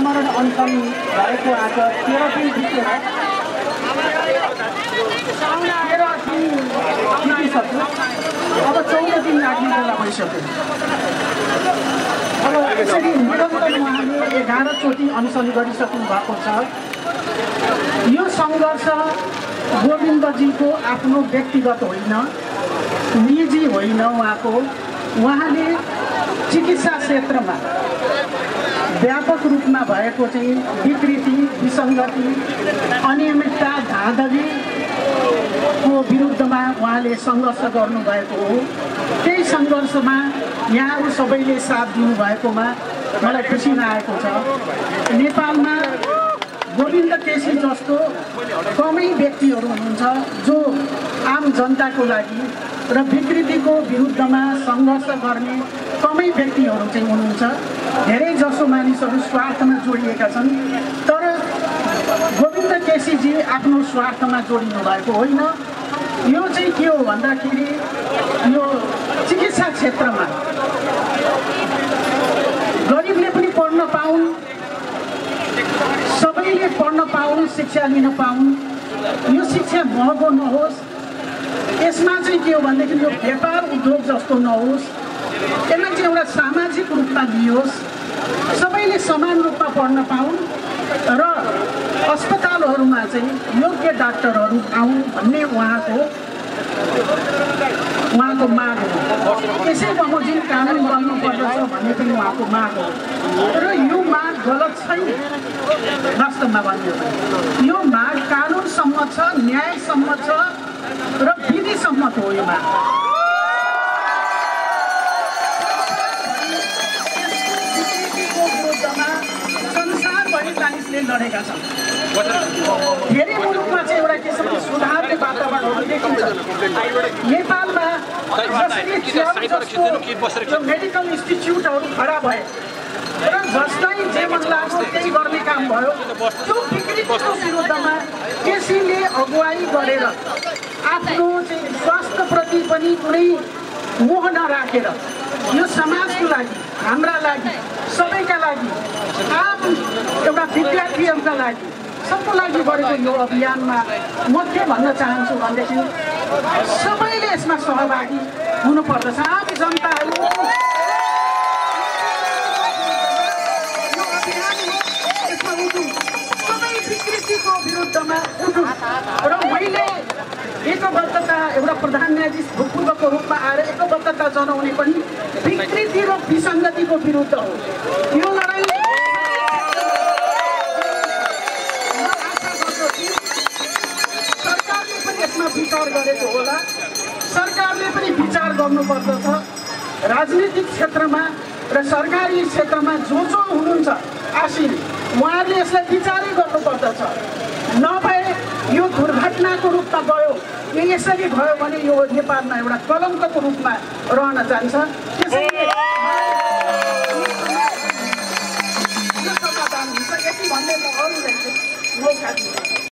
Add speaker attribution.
Speaker 1: आमरण अनसन भएको आज तेह्र दिन बितेर तेह्र दिन बितिसक्यो। अब चौध दिन लाग्ने बेला भइसक्यो। अब यसरी निरन्तर उहाँले एघारचोटि अनसन गरिसक्नु भएको छ। यो सङ्घर्ष गोविन्दजीको आफ्नो व्यक्तिगत होइन निजी होइन उहाँको। उहाँले चिकित्सा क्षेत्रमा व्यापक रूपमा भएको चाहिँ विकृति विसङ्गति अनियमितता धाँधलीको विरुद्धमा उहाँले सङ्घर्ष गर्नुभएको हो। त्यही सङ्घर्षमा यहाँहरू सबैले साथ दिनुभएकोमा मलाई खुसी लागेको छ। नेपालमा गोविन्द केसी जस्तो कमै व्यक्तिहरू हुनुहुन्छ जो आम जनताको लागि र विकृतिको विरुद्धमा सङ्घर्ष गर्ने कमै व्यक्तिहरू चाहिँ हुनुहुन्छ। धेरै जसो मानिसहरू स्वार्थमा जोडिएका छन् तर गोविन्द केसीजी आफ्नो स्वार्थमा जोडिनु भएको होइन। यो चाहिँ के हो भन्दाखेरि यो चिकित्सा क्षेत्रमा गरिबले पनि पढ्न पाउन् सबैले पढ्न पाउन् शिक्षा लिन पाउन् यो शिक्षा महँगो नहोस् यसमा चाहिँ के हो भनेदेखि यो व्यापार उद्योग जस्तो नहोस् यसलाई चाहिँ एउटा सामाजिक रूपमा लियोस् सबैले समान रूपमा पढ्न पाउन् र अस्पतालहरूमा चाहिँ योग्य डाक्टरहरू आउन् भन्ने उहाँको उहाँको माग हो यसै बमोजिम कानुन बन्नुपर्दछ भन्ने पनि उहाँको माग। हो र यो माग गलत छैन। वास्तवमा भन्यो भने यो माग कानुन सम्मत छ न्याय सम्मत छ र विधि सम्मत हो यो माग। मानिसले लडेका छन्। धेरै मुलुकमा चाहिँ एउटा किसिमको सुधारले वातावरणहरू देखिन्छ नेपालमा मेडिकल इन्स्टिच्युटहरू खडा भए र जसलाई जे मन लाग्यो त्यही गर्ने काम भयो त्यो विकृतिको विरुद्धमा केसीले अगुवाई गरेर आफ्नो चाहिँ स्वास्थ्यप्रति पनि कुनै मोह नराखेर यो समाजको लागि हाम्रा लागि सबैका लागि आम एउटा विद्यार्थीहरूका लागि सबको लागि गरेको यो अभियानमा म के भन्न चाहन्छु भनेदेखि सबैले यसमा सहभागी हुनुपर्दछ। आम जनताहरू विकृतिको विरुद्धमा। र एकबद्धता एउटा प्रधान न्यायाधीश भूतपूर्वको रूपमा आएर एकबद्धता जनाउने पनि विकृति र विसङ्गतिको विरुद्ध हो यो लडाइँ सरकारले पनि यसमा विचार गरेको होला सरकारले पनि विचार गर्नुपर्दछ राजनीतिक क्षेत्रमा र सरकारी क्षेत्रमा जो जो हुनुहुन्छ आशिन उहाँहरूले यसलाई विचारै गर्नुपर्दछ नभए यो दुर्घटनाको रूपमा गयो यो यसरी भयो भने यो नेपालमा एउटा कलङ्कको रूपमा रहन जान्छ। त्यसैले समाधान हुन्छ। यति भन्ने म अरूलाई दिन्छु